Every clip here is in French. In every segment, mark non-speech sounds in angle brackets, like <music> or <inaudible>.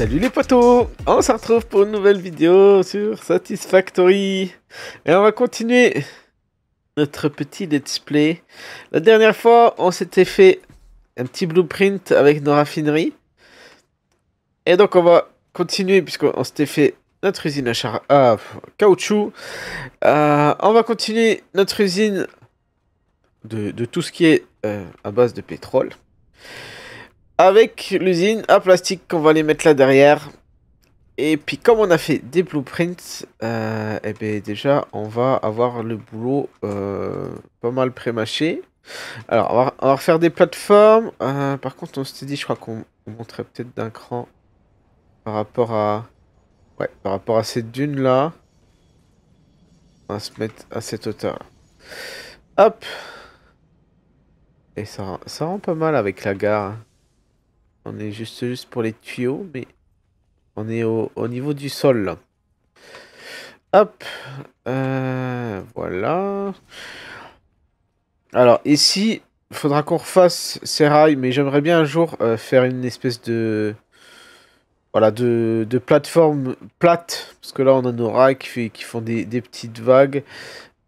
Salut les potos On se retrouve pour une nouvelle vidéo sur Satisfactory. Et on va continuer notre petit let's play. La dernière fois, on s'était fait un petit blueprint avec nos raffineries. Et donc on va continuer puisqu'on s'était fait notre usine à, caoutchouc. Euh, on va continuer notre usine de, de tout ce qui est euh, à base de pétrole avec l'usine à plastique qu'on va les mettre là derrière. Et puis comme on a fait des blueprints, euh, et eh bien déjà on va avoir le boulot euh, pas mal pré-mâché. Alors on va, refaire des plateformes. Euh, par contre on s'était dit, je crois qu'on montrait peut-être d'un cran par rapport à... Ouais, par rapport à cette dune là. On va se mettre à cette hauteur. Hop Et ça, ça rend pas mal avec la gare. On est juste, juste pour les tuyaux, mais on est au, niveau du sol. Hop. Euh, voilà. Alors ici, il faudra qu'on refasse ces rails, mais j'aimerais bien un jour euh, faire une espèce de... Voilà, de, de, plateforme plate. Parce que là, on a nos rails qui, font des, petites vagues.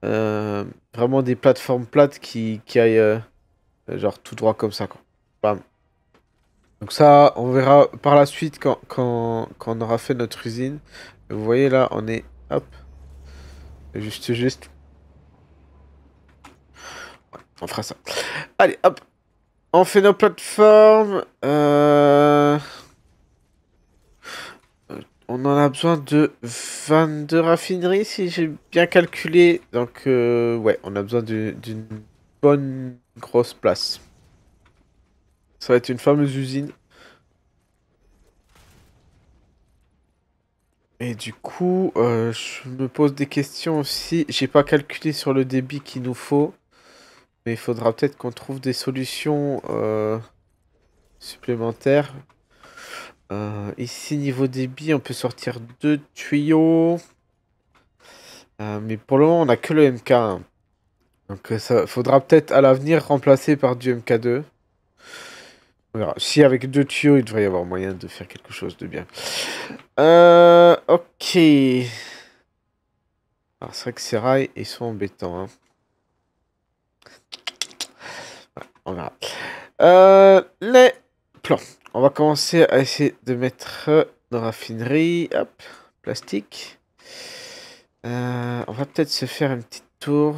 Euh, vraiment des plateformes plates qui, qui aillent genre tout droit comme ça. Bam. Donc ça, on verra par la suite quand, quand, on aura fait notre usine. Vous voyez là, on est... Hop. Juste, juste. on fera ça. Allez, hop. On fait nos plateformes. Euh, on en a besoin de 22 raffineries, si j'ai bien calculé. Donc, euh, ouais, on a besoin d'une bonne grosse place. Ça va être une fameuse usine. Et du coup, euh, je me pose des questions aussi. J'ai pas calculé sur le débit qu'il nous faut. Mais il faudra peut-être qu'on trouve des solutions euh, supplémentaires. Euh, ici, niveau débit, on peut sortir deux tuyaux. mais pour le moment, on a que le MK1. Donc ça faudra peut-être à l'avenir remplacer par du MK2. Si avec deux tuyaux, il devrait y avoir moyen de faire quelque chose de bien. Euh, ok. Alors c'est vrai que ces rails, ils sont embêtants. Hein. on verra. Euh, les plans. On va commencer à essayer de mettre nos raffineries. Hop, plastique. Euh, on va peut-être se faire une petite tour.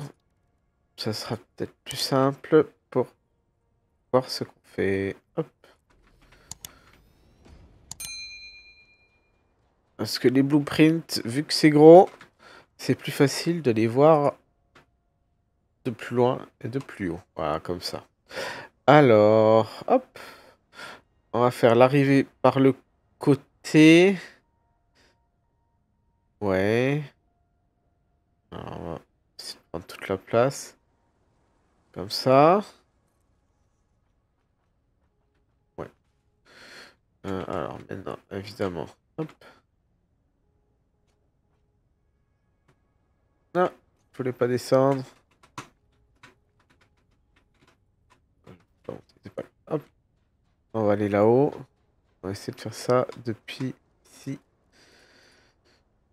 Ça sera peut-être plus simple pour voir ce qu'on fait. Parce que les blueprints, vu que c'est gros, c'est plus facile de les voir de plus loin et de plus haut. Voilà, comme ça. Alors, hop. On va faire l'arrivée par le côté. Ouais. Alors, on va prendre toute la place. Comme ça. Ouais. Euh, alors, maintenant, évidemment. Hop. Non, je voulais pas descendre. On va aller là-haut. On va essayer de faire ça depuis ici.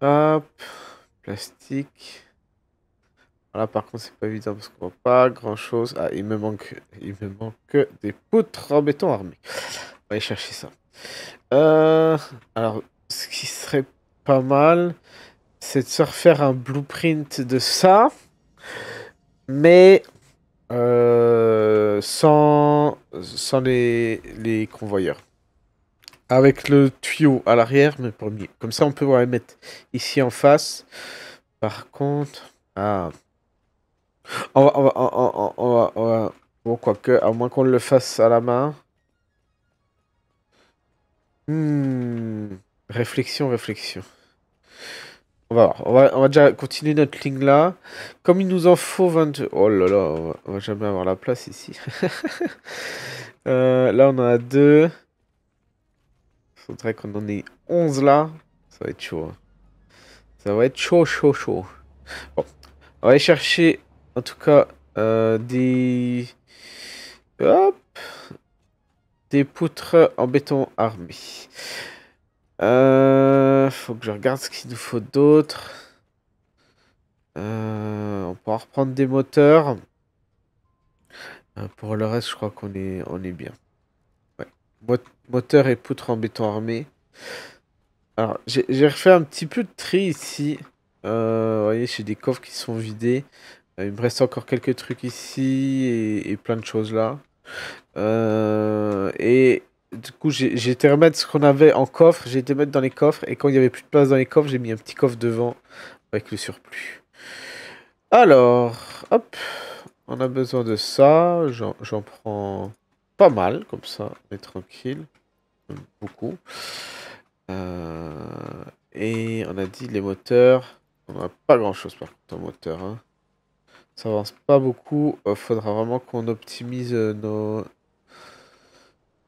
Hop. Plastique. Voilà, par contre, c'est pas évident parce qu'on voit pas grand chose. Ah, il me manque, il me manque des poutres en béton armé. On va aller chercher ça. Euh, alors, ce qui serait pas mal, c'est de se refaire un blueprint de ça, mais euh, sans, les, les convoyeurs. Avec le tuyau à l'arrière, mais premier. Comme ça, on peut les mettre ici en face. Par contre... Ah... On va... On va, on Bon, quoique, à moins qu'on le fasse à la main. Hmm... Réflexion, réflexion. On va, on va, on va déjà continuer notre ligne là. Comme il nous en faut 22... Oh là là, on va, jamais avoir la place ici. <laughs> euh, là, on en a deux. Faudrait qu'on en ait 11 là. Ça va être chaud. Hein. Ça va être chaud, chaud, chaud. Bon, on va aller chercher, en tout cas, euh, des... Hop Des poutres en béton armé. Euh, faut que je regarde ce qu'il nous faut d'autre. Euh, on pourra reprendre des moteurs. Euh, pour le reste, je crois qu'on est, on est bien. Moteur et poutre en béton armé. Alors, j'ai refait un petit peu de tri ici. Vous voyez, j'ai des coffres qui sont vidés. Il me reste encore quelques trucs ici et, plein de choses là. et du coup, j'ai été remettre ce qu'on avait en coffre. J'ai été mettre dans les coffres. Et quand il n'y avait plus de place dans les coffres, j'ai mis un petit coffre devant avec le surplus. Alors, hop. On a besoin de ça. J'en prends pas mal, comme ça. Mais tranquille. Beaucoup. Euh, et on a dit les moteurs. On n'a pas grand chose par contre en moteur. Hein. Ça avance pas beaucoup. Il faudra vraiment qu'on optimise euh, nos,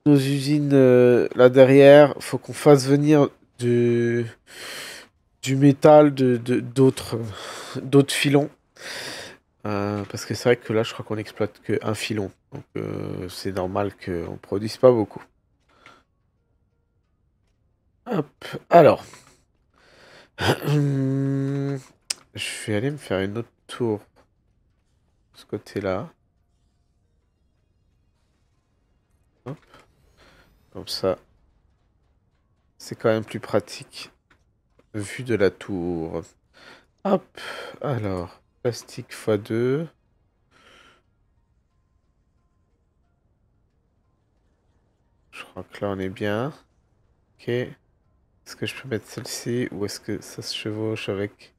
nos usines euh, là derrière. faut qu'on fasse venir du, du métal de d'autres filons. parce que c'est vrai que là, je crois qu'on exploite qu'un filon. Donc c'est normal qu'on produise pas beaucoup. Hop, alors. <clears throat> je vais aller me faire une autre tour. De ce côté-là. Hop. Comme ça. C'est quand même plus pratique. Vue de la tour. Hop, alors. Plastique x2. Je crois que là on est bien. Ok. Est-ce que je peux mettre celle-ci ou est-ce que ça se chevauche avec,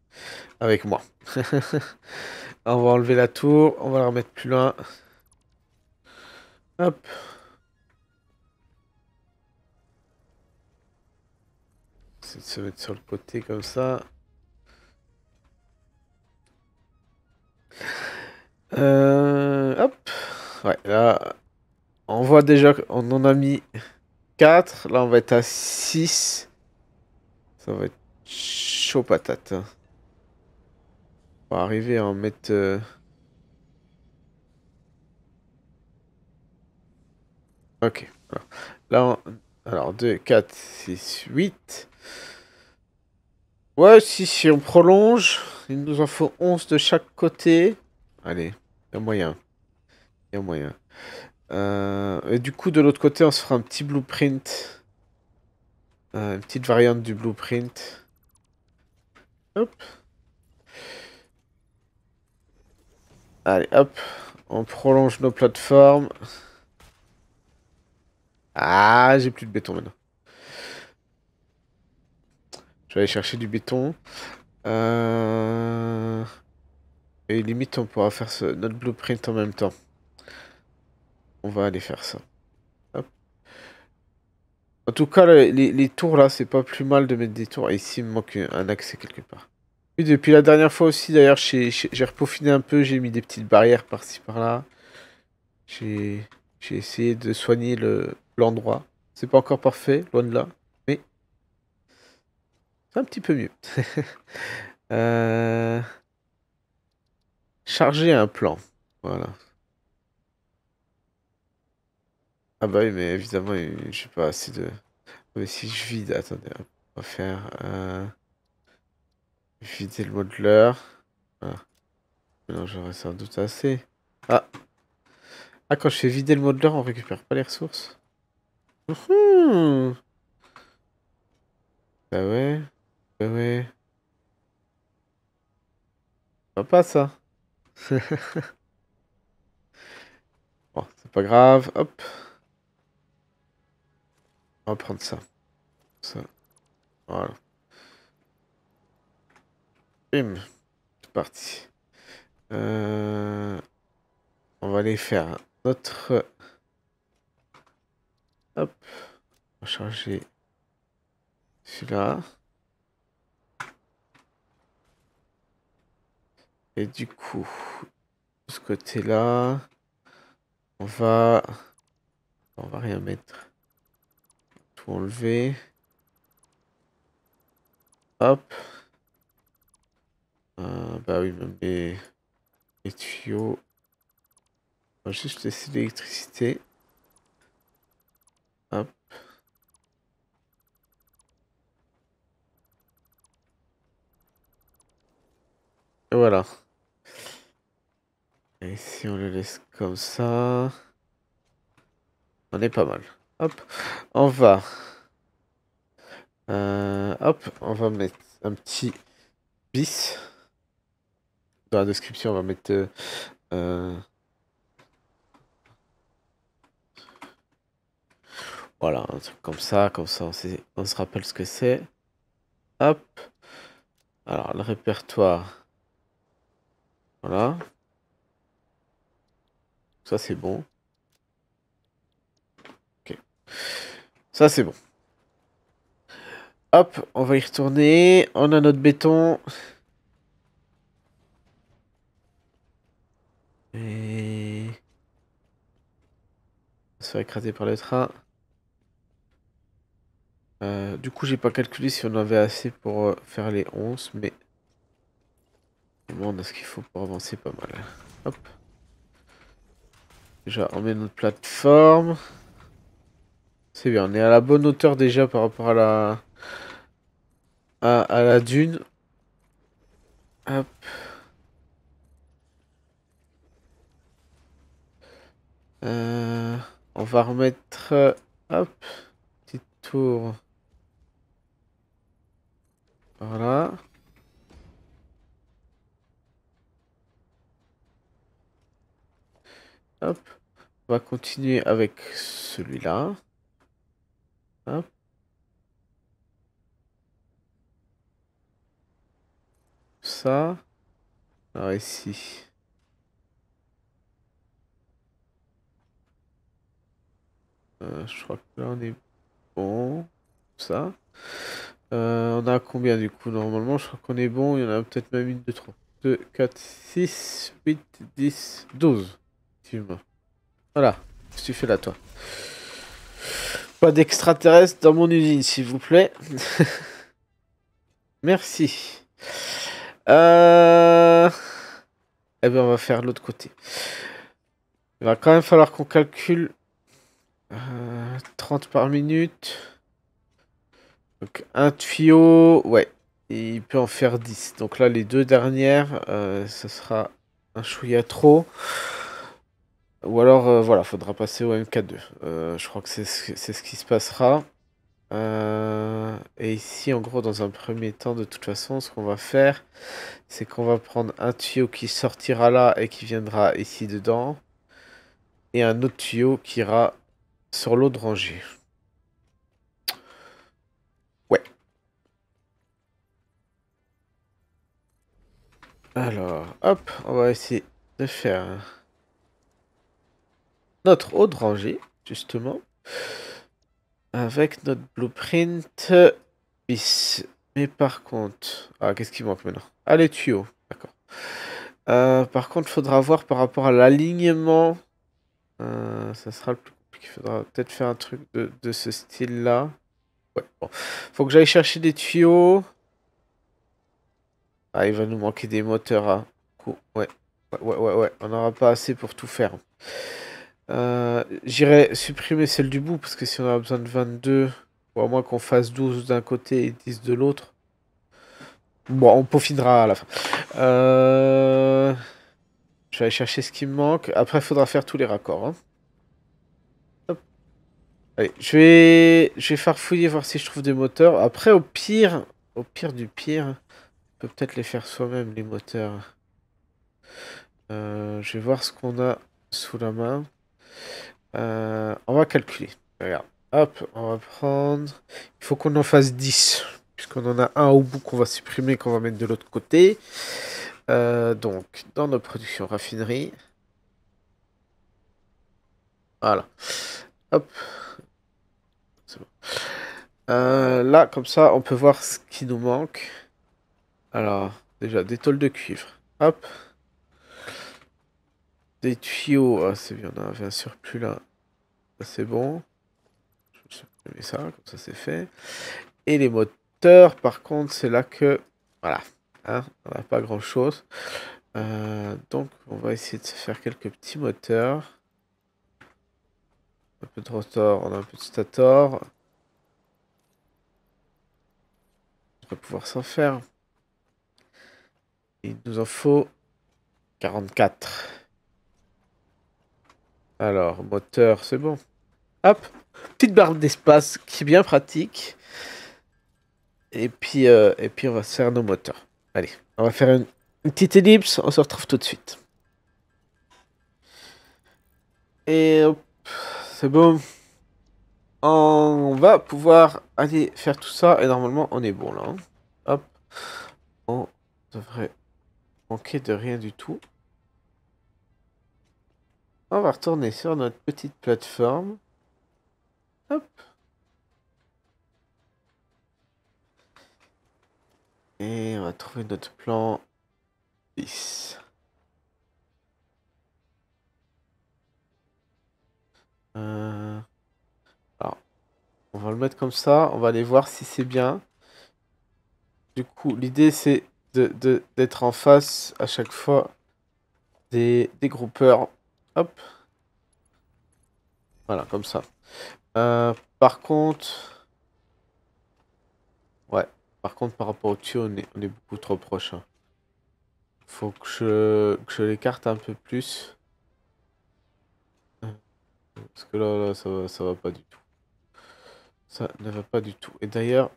avec moi? <laughs> On va enlever la tour, on va la remettre plus loin. Hop. De se mettre sur le côté comme ça. Euh, hop. Ouais, là, on voit déjà qu'on en a mis 4. Là, on va être à 6. Ça va être chaud patate. Hein. On va arriver à en mettre... Euh, ok. Là, alors 2, 4, 6, 8. Ouais, si, si on prolonge, il nous en faut 11 de chaque côté. Allez, il y a moyen. Il y a moyen. Euh, et du coup, de l'autre côté, on se fera un petit blueprint. Euh, une petite variante du blueprint. Hop. Allez, hop. On prolonge nos plateformes. Ah, j'ai plus de béton maintenant. Je vais aller chercher du béton. Euh, et limite, on pourra faire notre blueprint en même temps. On va aller faire ça. En tout cas, les, tours là, c'est pas plus mal de mettre des tours. ici, il me manque un accès quelque part. Depuis la dernière fois aussi, d'ailleurs, j'ai repaufiné un peu. J'ai mis des petites barrières par-ci par-là. J'ai essayé de soigner l'endroit. c'est pas encore parfait, loin de là. Mais c'est un petit peu mieux. <laughs> Euh, charger un plan. Voilà. Ah bah oui, mais évidemment, j'ai pas assez de... Mais si je vide, attendez, on va faire... Euh... Vider le modeleur. Ah. Non, j'aurais sans doute assez. Ah Ah, quand je fais vider le modeleur, on récupère pas les ressources mmh. Bah ouais. Bah ouais. pas ça. <laughs> bon, c'est pas grave. Hop. On va prendre ça. Ça. Voilà. Bim. C'est parti. Euh, on va aller faire notre... Hop. On va charger celui-là. Et du coup, de ce côté-là, on va... On va rien mettre enlever. Hop. Euh, bah oui, même les, tuyaux. On va juste laisser l'électricité. Hop. Et voilà. Et si on le laisse comme ça, on est pas mal. Hop, on va. Euh, hop, on va mettre un petit bis. Dans la description, on va mettre euh, voilà, un truc comme ça, comme ça on, on se rappelle ce que c'est. Hop. Alors, le répertoire. Voilà. Ça, c'est bon. Ok. Ça, c'est bon. Hop, on va y retourner. On a notre béton. Et... Ça va écraser par le train. Euh, du coup, j'ai pas calculé si on avait assez pour euh, faire les 11, mais... On a ce qu'il faut pour avancer pas mal. Hop. Déjà, on met notre plateforme. C'est bien, on est à la bonne hauteur déjà par rapport à la... à, à la dune. Hop. Euh, on va remettre... Hop. Petite tour. Voilà. Hop. On va continuer avec celui-là. Hop. Ça. Alors ici. Euh, je crois que là on est bon. Ça. Euh, on a combien du coup Normalement, je crois qu'on est bon. Il y en a peut-être même une, 2, 3, 2, 4, 6, 8, 10, 12. Voilà. Qu'est-ce que tu fais là, toi Pas d'extraterrestre dans mon usine, s'il vous plaît. <laughs> Merci. Euh... Eh bien, on va faire l'autre côté. Il va quand même falloir qu'on calcule 30 euh, par minute. Donc un tuyau, ouais, il peut en faire 10. Donc là, les deux dernières, euh, ce sera un chouïa trop. Ou alors, euh, voilà, faudra passer au MK2. Euh, je crois que c'est ce qui se passera. et ici, en gros, dans un premier temps, de toute façon, ce qu'on va faire, c'est qu'on va prendre un tuyau qui sortira là et qui viendra ici dedans. Et un autre tuyau qui ira sur l'autre rangée. Alors, hop, on va essayer de faire notre autre rangée, justement, avec notre blueprint bis. Mais par contre, ah, qu'est-ce qui manque maintenant? Ah, les tuyaux, d'accord. Euh, par contre, faudra voir par rapport à l'alignement. Euh, ça sera le plus compliqué. Il faudra peut-être faire un truc de, de ce style-là. Ouais, bon. Faut que j'aille chercher des tuyaux. Ah, il va nous manquer des moteurs à coup. Ouais. Ouais, ouais, ouais, On n'aura pas assez pour tout faire. Euh, J'irai supprimer celle du bout parce que si on a besoin de 22, ou à moins qu'on fasse 12 d'un côté et 10 de l'autre. Bon, on peaufinera à la fin. Euh... Je vais aller chercher ce qui me manque. Après, il faudra faire tous les raccords. Hein. Allez, je vais... je vais farfouiller, voir si je trouve des moteurs. Après, au pire, au pire du pire, peut-être les faire soi-même, les moteurs. Euh, je vais voir ce qu'on a sous la main. Euh, on va calculer. Regarde. Hop, on va prendre... Il faut qu'on en fasse 10. Puisqu'on en a un au bout qu'on va supprimer, qu'on va mettre de l'autre côté. Euh, donc, dans nos productions raffinerie. Voilà. Hop. Bon. là, comme ça, on peut voir ce qui nous manque. Alors, déjà, des tôles de cuivre. Hop. Des tuyaux. Ah, c'est bien, on avait un surplus là. C'est bon. Je vais ça, comme ça c'est fait. Et les moteurs, par contre, c'est là que... Voilà. Hein, on n'a pas grand-chose. Euh, donc, on va essayer de se faire quelques petits moteurs. Un peu de rotor, on a un peu de stator. On va pouvoir s'en faire. Il nous en faut 44. Alors, moteur, c'est bon. Hop, petite barre d'espace qui est bien pratique. Et puis, euh, et puis on va faire nos moteurs. Allez, on va faire une, une petite ellipse, on se retrouve tout de suite. Et hop, c'est bon. On va pouvoir aller faire tout ça et normalement on est bon là. hein. Hop, on devrait manquer de rien du tout. On va retourner sur notre petite plateforme. Hop. Et on va trouver notre plan 10. Euh, Alors, on va le mettre comme ça. On va aller voir si c'est bien. Du coup, l'idée c'est de, de- d'être en face à chaque fois des, des groupeurs. Hop. Voilà, comme ça. Euh, par contre... Ouais. Par contre, par rapport au tuyau, on est, on est beaucoup trop proche. hein. Faut que je, que je l'écarte un peu plus. Parce que là, là ça, va, ça va pas du tout. Ça ne va pas du tout. Et d'ailleurs,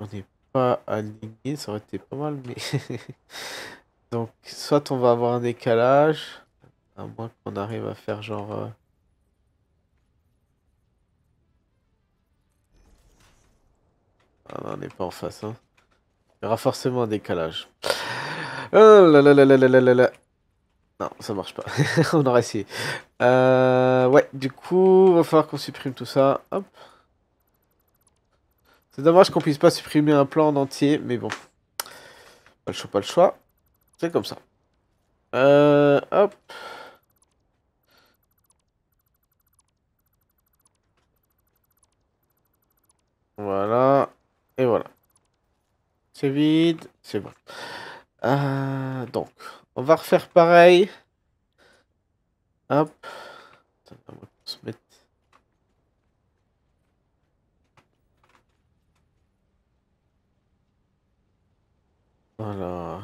on n'est pas aligné, ça aurait été pas mal, mais. <laughs> Donc, soit on va avoir un décalage, à moins qu'on arrive à faire genre. Euh, ah non, on n'est pas en face, hein. Il y aura forcément un décalage. Oh là là là là là là là Non, ça marche pas. <laughs> on aurait essayé. Euh, ouais, du coup, va falloir qu'on supprime tout ça. Hop. C'est dommage qu'on puisse pas supprimer un plan en entier, mais bon. Pas le choix, pas le choix. C'est comme ça. Euh, hop. Voilà. Et voilà. C'est vide. C'est bon. Euh, donc, on va refaire pareil. Hop. Attends, on va se mettre- Voilà.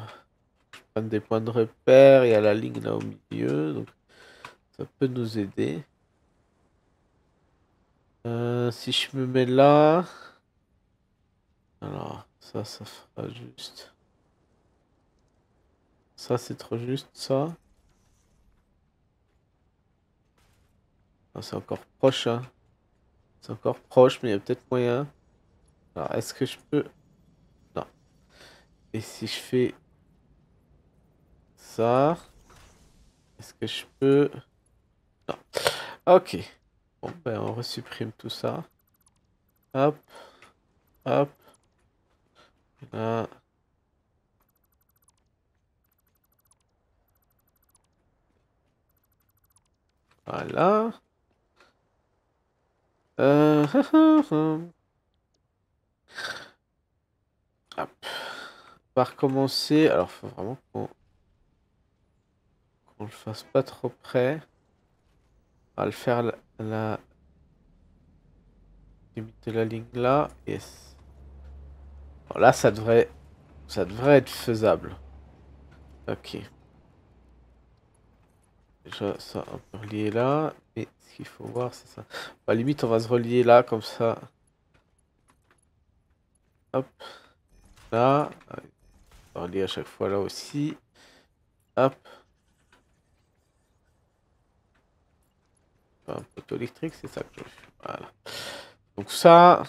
Je prends des points de repère. Il y a la ligne là au milieu. Donc, ça peut nous aider. Euh, si je me mets là. Alors, ça, ça fera juste. Ça, c'est trop juste, ça. Ah, c'est encore proche, hein. C'est encore proche, mais il y a peut-être moyen. Alors, est-ce que je peux... Et si je fais... Ça... Est-ce que je peux... Non. Ok. Bon, ben, on resupprime tout ça. Hop. Hop. Là. Voilà. Euh, <laughs> Hop. Va recommencer. Alors, faut vraiment qu'on le fasse pas trop près. On va le faire la, la... limiter la ligne là. Yes. Là, ça devrait, ça devrait être faisable. Ok. Déjà, ça, on peut relier là. Et ce qu'il faut voir, c'est ça. Bah, limite, on va se relier là, comme ça. Hop. Là. À chaque fois là aussi. Hop. Un poteau électrique, c'est ça que je. Voilà. Donc ça,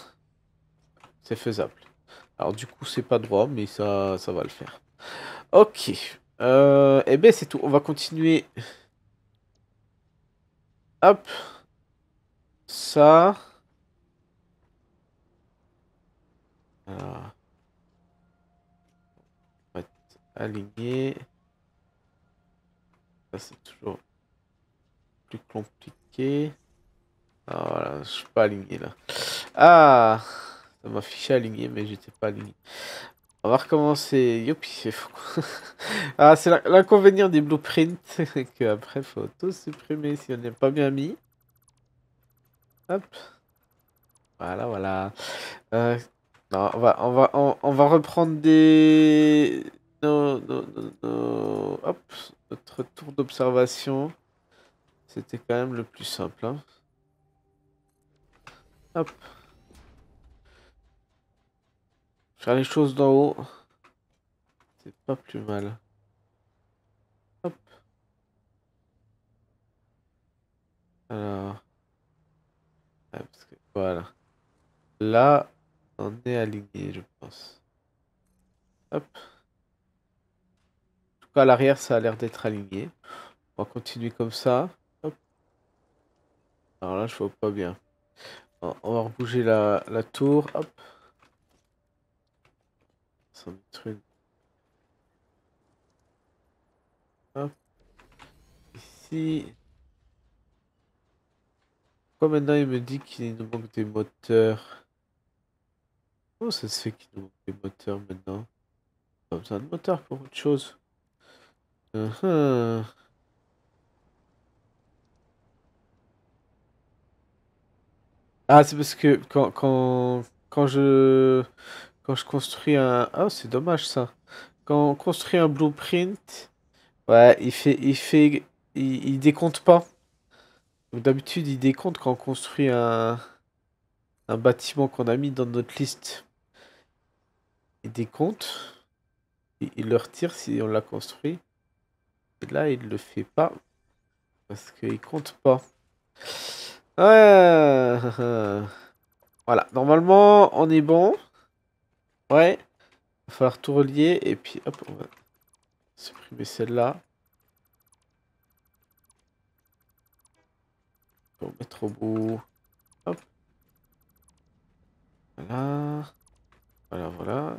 c'est faisable. Alors du coup, c'est pas droit, mais ça, ça va le faire. Ok. Euh, et ben c'est tout. On va continuer. Hop. Ça. Alors. Aligné. Ça, c'est toujours plus compliqué. Ah, voilà, je suis pas aligné là. Ah, ça m'a affiché aligné, mais j'étais pas aligné. On va recommencer. Youpi, c'est fou. <laughs> Ah, c'est l'in- l'inconvénient des blueprints, <laughs> que après faut tout supprimer si on n'est pas bien mis. Hop. Voilà, voilà. Euh, non, on va, on va, on va reprendre des, nos, nos, nos- hop, notre tour d'observation. C'était quand même le plus simple. hein. Hop. Faire les choses d'en haut. C'est pas plus mal. Hop. Alors. Parce que- voilà. Là, on est aligné, je pense. Hop. À l'arrière, ça a l'air d'être aligné. On va continuer comme ça. Alors là, je vois pas bien. On on va rebouger la, la tour. Hop. Mettre une. Hop. Ici. Pourquoi maintenant il me dit qu'il nous manque des moteurs? Comment ça se fait qu'il nous manque des moteurs maintenant? Pas besoin de moteurs pour autre chose. Uhum. Ah, c'est parce que quand, quand, quand je, quand je construis un... Ah, c'est dommage ça. Quand on construit un blueprint, ouais, il fait, il fait, il, il décompte pas. D'habitude, il décompte quand on construit un, un bâtiment qu'on a mis dans notre liste. Il décompte, il le retire si on l'a construit. Là, il le fait pas parce qu'il compte pas. Ouais. Voilà, normalement, on est bon. Ouais. Il va falloir tout relier et puis hop, on va supprimer celle-là. Pour mettre au bout. Hop. Voilà, voilà.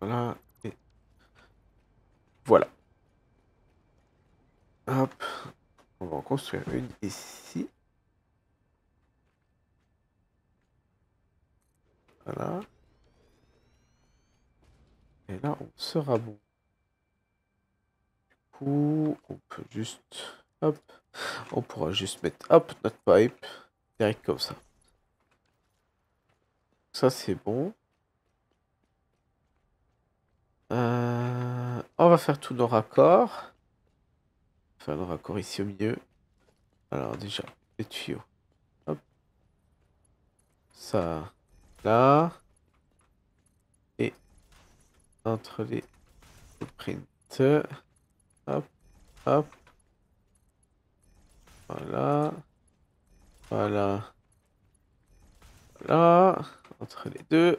Voilà. Et voilà. Hop. On va en construire une ici. Voilà. Et là, on sera bon. Du coup, on peut juste... Hop. On pourra juste mettre, hop, notre pipe. Direct comme ça. Ça, c'est bon. Euh, on va faire tous nos raccords. Faire nos raccords ici au milieu. Alors déjà, les tuyaux. Hop. Ça, là. Et entre les blueprints. Hop, hop. Voilà. Voilà. Voilà. Entre les deux.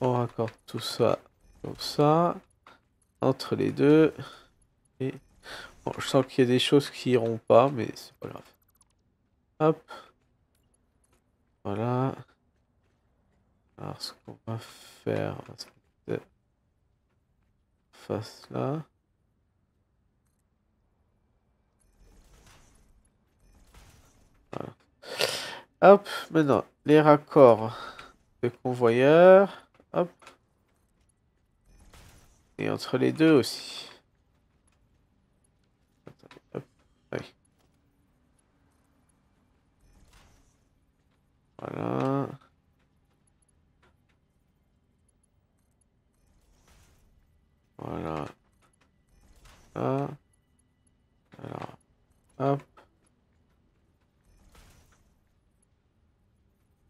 On raccorde tout ça comme ça. Entre les deux. Et je sens qu'il y a des choses qui iront pas, mais c'est pas grave. Hop. Voilà. Alors ce qu'on va faire, on face là. Voilà. Hop, maintenant les raccords de convoyeur. Hop. Et entre les deux aussi. Attendez, hop, oui. Voilà. Voilà. Là. Alors, hop.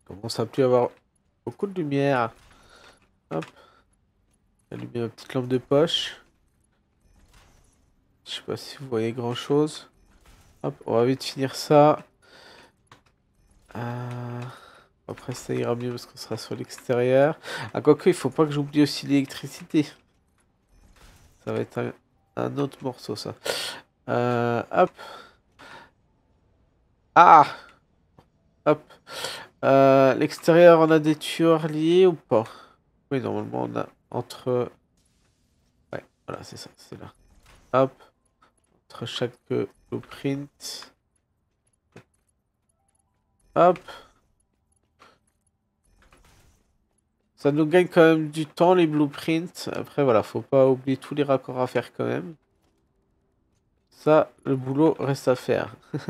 Commence à plus avoir beaucoup de lumière. Hop. Allumer ma petite lampe de poche. Je sais pas si vous voyez grand chose. Hop, on va vite finir ça. Euh, Après, ça ira mieux parce qu'on sera sur l'extérieur. Ah, quoique, il faut pas que j'oublie aussi l'électricité. Ça va être un, autre morceau, ça. Euh, hop. Ah! Hop. Euh, l'extérieur, on a des tueurs liés ou pas? Oui, normalement, on a entre... Ouais, voilà, c'est ça, c'est là. Hop. Entre chaque blueprint. Hop. Ça nous gagne quand même du temps, les blueprints. Après, voilà, faut pas oublier tous les raccords à faire quand même. Ça, le boulot reste à faire. <laughs>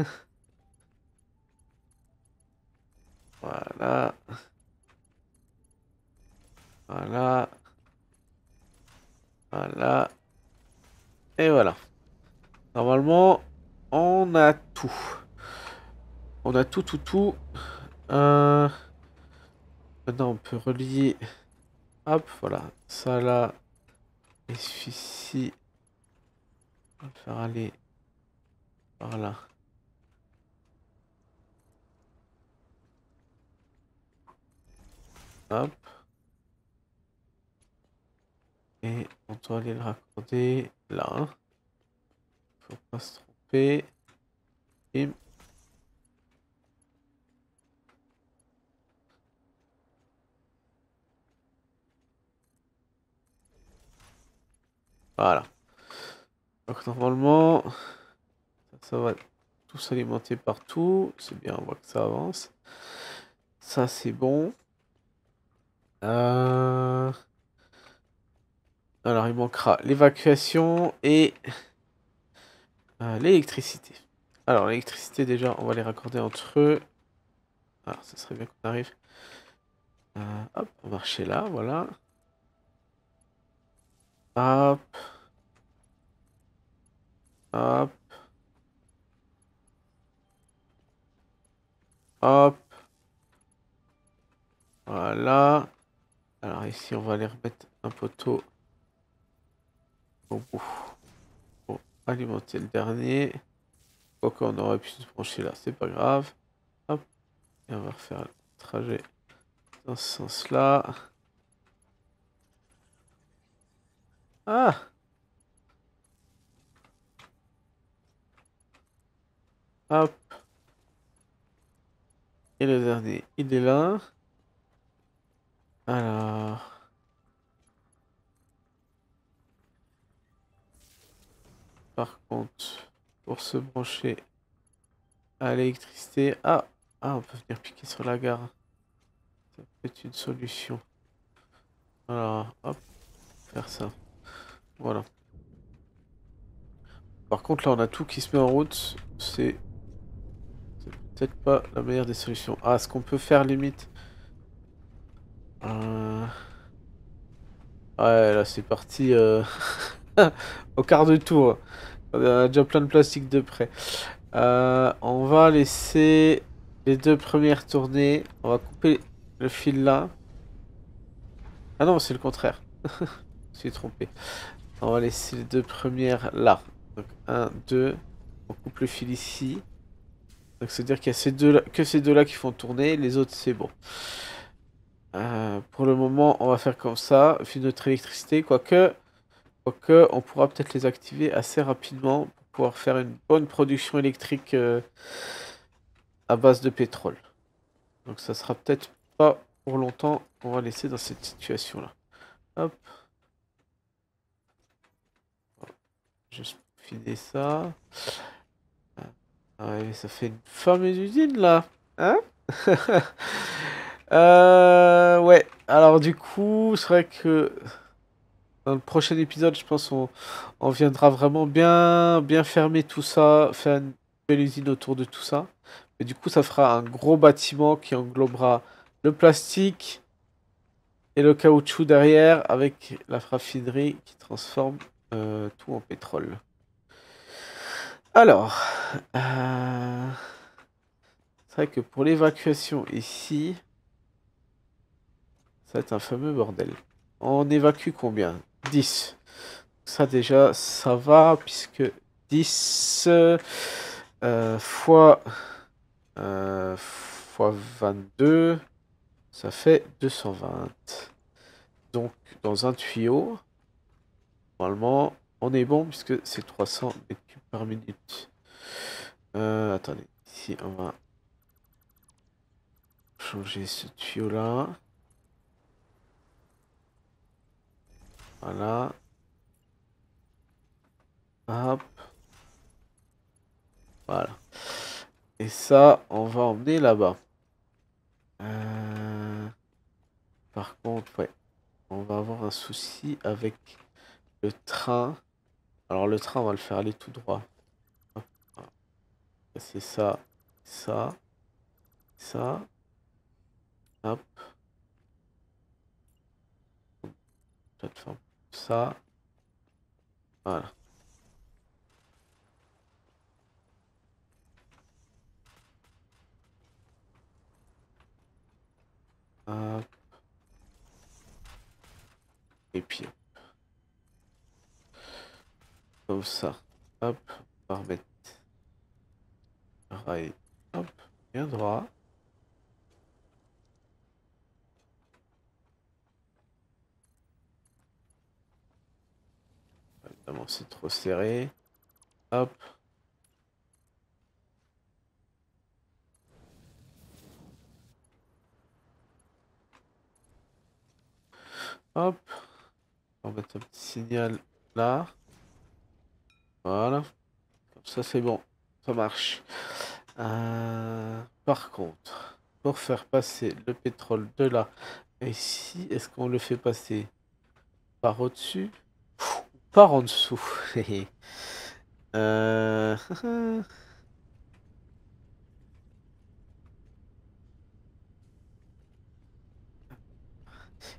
Voilà. Voilà. Voilà. Et voilà. Normalement, on a tout. On a tout, tout, tout. Euh, maintenant, on peut relier. Hop, voilà. Ça là. Et celui-ci. On va le faire aller par là. Hop. Et on doit aller le raccorder là. Faut pas se tromper. Voilà. Donc normalement, ça, va tout s'alimenter partout. C'est bien, on voit que ça avance. Ça c'est bon. Euh, alors il manquera l'évacuation et euh, l'électricité. Alors l'électricité déjà, on va les raccorder entre eux. Alors ça serait bien qu'on arrive. Euh, hop, on va marcher là, voilà. Hop. Hop. Hop. Voilà. Alors ici, on va aller remettre un poteau au bout pour alimenter le dernier. Quoique on aurait pu se brancher là, c'est pas grave. Hop. Et on va refaire le trajet dans ce sens-là. Ah Hop. Et le dernier, il est là. Alors... Par contre, pour se brancher à l'électricité... Ah Ah, on peut venir piquer sur la gare. Ça peut être une solution. Alors, hop, faire ça. Voilà. Par contre, là, on a tout qui se met en route. C'est peut-être pas la meilleure des solutions. Ah, ce qu'on peut faire, limite... Euh... Ouais, là, c'est parti euh... <laughs> au quart de tour. On a déjà plein de plastique de près. Euh, on va laisser les deux premières tourner. On va couper le fil là. Ah non, c'est le contraire. <laughs> Je suis trompé. On va laisser les deux premières là. Donc 1, 2. On coupe le fil ici. Donc c'est-à-dire qu'il y a ces deux que ces deux-là qui font tourner. Les autres, c'est bon. Euh, pour le moment, on va faire comme ça. Fil notre électricité. Quoique, quoique on pourra peut-être les activer assez rapidement pour pouvoir faire une bonne production électrique euh, à base de pétrole. Donc ça sera peut-être pas pour longtemps. On va laisser dans cette situation-là. Hop. Juste filer ça. Ah ouais, ça fait une fameuse usine là. Hein? <laughs> Euh, Ouais, alors du coup, c'est vrai que dans le prochain épisode, je pense on, on viendra vraiment bien, bien fermer tout ça, faire une belle usine autour de tout ça. Mais du coup, ça fera un gros bâtiment qui englobera le plastique et le caoutchouc derrière avec la raffinerie qui transforme euh, tout en pétrole. Alors, euh, c'est vrai que pour l'évacuation ici, ça va être un fameux bordel. On évacue combien? 10. Ça déjà, ça va, puisque 10 euh, fois, fois 22, ça fait 220. Donc, dans un tuyau, Normalement, on est bon puisque c'est 300 mètres par minute. Euh, attendez, ici on va changer ce tuyau là. Voilà. Hop. Voilà. Et ça, on va emmener là-bas. Euh, par contre, ouais, on va avoir un souci avec le train. Alors le train, on va le faire aller tout droit. C'est ça, ça, ça. Hop. Plateforme. Ça. Voilà. Hop. Et puis, comme ça. Hop, on va remettre rail. Hop, bien droit. Évidemment, c'est trop serré. Hop. Hop. On va mettre un petit signal là. Voilà. Comme ça, c'est bon. Ça marche. Euh, par contre, pour faire passer le pétrole de là ici, est-ce qu'on le fait passer par au-dessus par en dessous? <laughs> Euh... <laughs>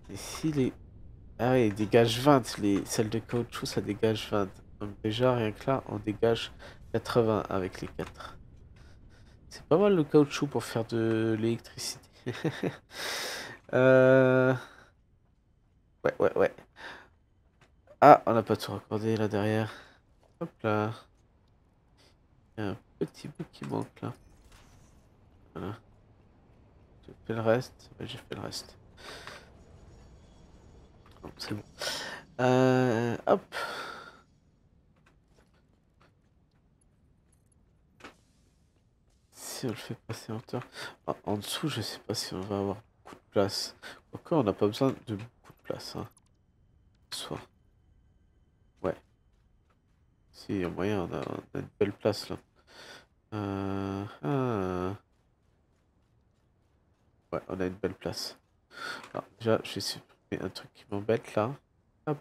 Ici, les ah oui, dégage 20. Les celles de caoutchouc, ça dégage 20. Déjà, rien que là, on dégage 80 avec les 4. C'est pas mal le caoutchouc pour faire de l'électricité. <laughs> euh... Ouais, ouais, ouais. Ah, on n'a pas tout raccordé là derrière. Hop là. Il y a un petit bout qui manque là. Voilà. J'ai fait le reste. j'ai fait le reste c'est bon. Euh, hop. Si on le fait passer en hauteur. Ah, en dessous, je sais pas si on va avoir beaucoup de place. Encore, on n'a pas besoin de beaucoup de place. Hein. Soit. Ouais. Si, y a moyen, on a, une belle place là. Euh, ah. Ouais, on a une belle place. Alors, déjà, je vais un truc qui m'embête là. Hop.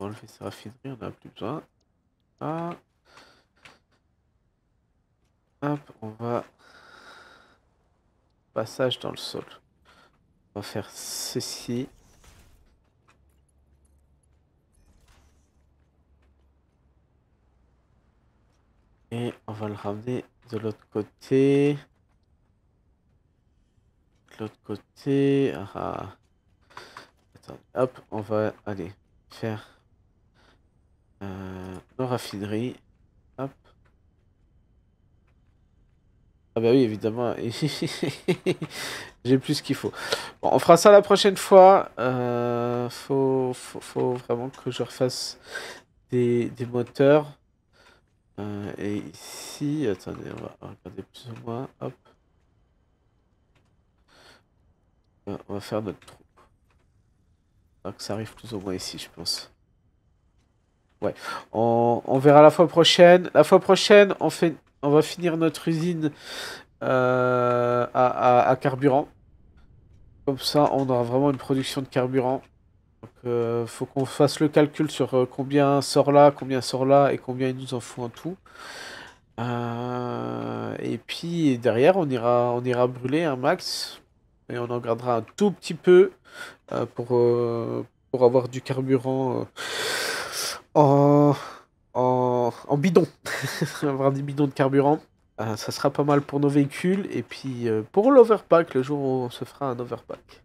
On va enlever sa raffinerie, on n'a plus besoin. Ah. Hop, on va... Passage dans le sol. On va faire ceci. Et on va le ramener de l'autre côté. De l'autre côté. Ah. ah. Hop, on va aller faire euh, nos raffineries. Hop. Ah bah oui, évidemment. <laughs> J'ai plus ce qu'il faut. Bon, on fera ça la prochaine fois. Euh, faut, faut, vraiment que je refasse des, moteurs. Euh, et ici, attendez, on va regarder plus ou moins. Hop. Euh, on va faire notre trou. Donc ça arrive plus ou moins ici, je pense. Ouais, on, verra la fois prochaine. La fois prochaine, on, fait, on va finir notre usine euh, à, carburant. Comme ça, on aura vraiment une production de carburant. Donc, euh, faut qu'on fasse le calcul sur euh, combien sort là, combien sort là et combien il nous en faut en tout. et puis derrière, on ira, brûler un max et on en gardera un tout petit peu pour, pour avoir du carburant euh, en, bidon. <laughs> avoir des bidons de carburant. ça sera pas mal pour nos véhicules. Et puis pour l'overpack, le jour où on se fera un overpack.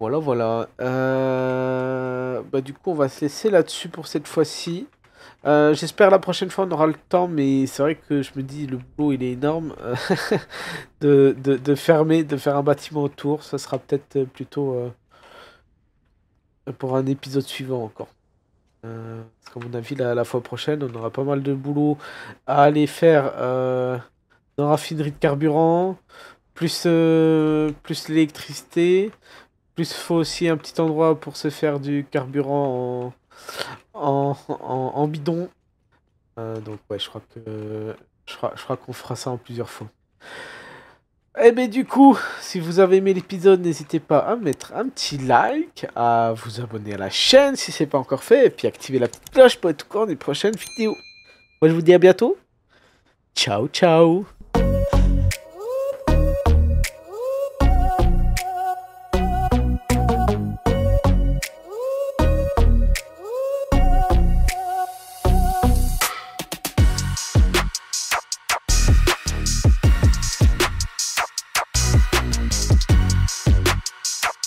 Voilà, voilà. bah, du coup, on va se laisser là-dessus pour cette fois-ci. Euh, j'espère la prochaine fois on aura le temps, mais c'est vrai que je me dis le boulot il est énorme <laughs> euh, de, fermer, de faire un bâtiment autour. Ça sera peut-être plutôt euh, pour un épisode suivant encore. Parce qu'à mon avis la, fois prochaine on aura pas mal de boulot à aller faire dans la raffinerie de carburant, plus, plus l'électricité, plus faut aussi un petit endroit pour se faire du carburant en bidon. Euh, donc ouais, je crois que je crois qu'on fera ça en plusieurs fois. Eh bien du coup, si vous avez aimé l'épisode, n'hésitez pas à mettre un petit like, à vous abonner à la chaîne si c'est pas encore fait, et puis activer la petite cloche pour être au courant des prochaines vidéos. Moi je vous dis à bientôt. Ciao ciao